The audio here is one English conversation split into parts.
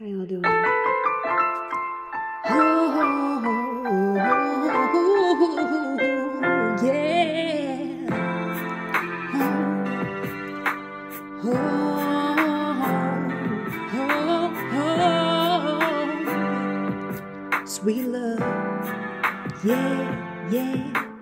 How y'all doing? Oh, oh. Sweet love, yeah, yeah.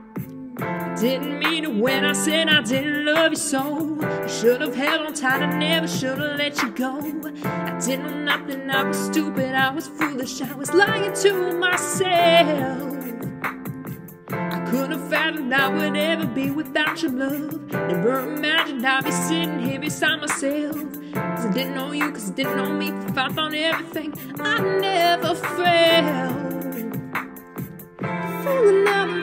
Didn't mean it when I said I didn't love you so. I should have held on tight, I never should have let you go. I didn't know nothing, I was stupid, I was foolish, I was lying to myself. I couldn't have fathomed I would ever be without your love. Never imagined I'd be sitting here beside myself. Cause I didn't know you, cause I didn't know me. If I thought everything, I never felt. Feeling now,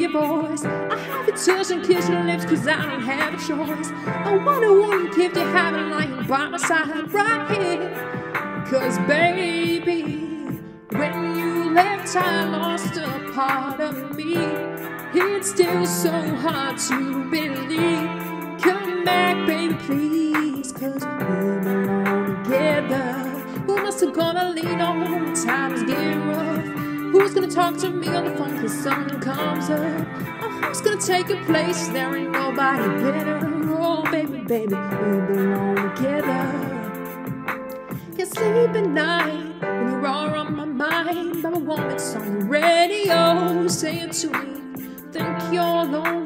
your voice. I have to touch and kiss your lips cause I don't have a choice. I wonder what you keep to having lying by my side right here. Cause baby, when you left, I lost a part of me. It's still so hard to believe. Come back, baby, please, cause we belong together. Who must have gonna lean on when times get rough? Who's gonna talk to me on the phone cause something comes up? Oh, who's gonna take your place? There ain't nobody better. Oh, baby, baby, we belong together. Can't sleep at night when you're all on my mind. Bobby Womack's on the radio saying to me, think you're now.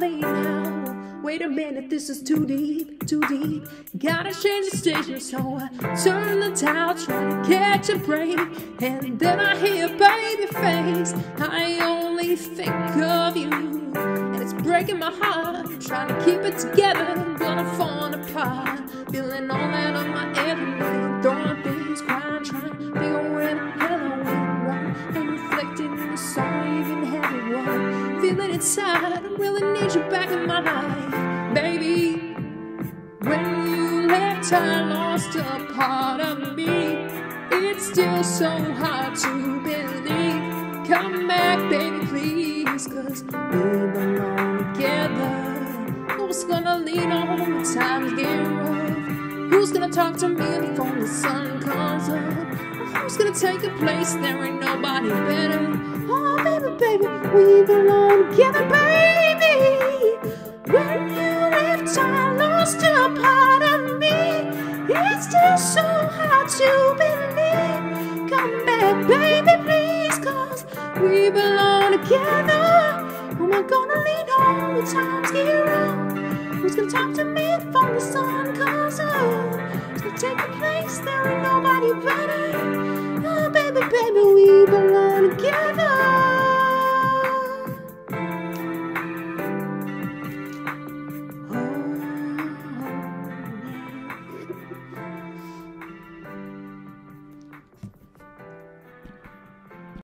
Wait a minute, this is too deep, too deep. Gotta change the station, so I turn the dial, trying to catch a break. And then I hear Babyface. I only think of you, and it's breaking my heart. Trying to keep it together, gonna fall apart. Feeling all that on my every throwing things, crying, trying to figure the hell I went wrong. And reflecting in the song, even having one. Feeling inside, I really need you back in my life, baby. When you left, I lost a part of me. It's still so hard to believe. Come back, baby, please, cause we belong together. Who's gonna lean on when times get rough? Who's gonna talk to me when the sun comes up? Who's gonna take a place? There ain't nobody better. Oh, baby, baby, we belong together, baby. A part of me. It's still so hard to believe. Come back, baby, please, cause we belong together. Who am I gonna lean on when times get rough? Who's gonna talk to me before the sun comes up? Who's gonna take a place? There.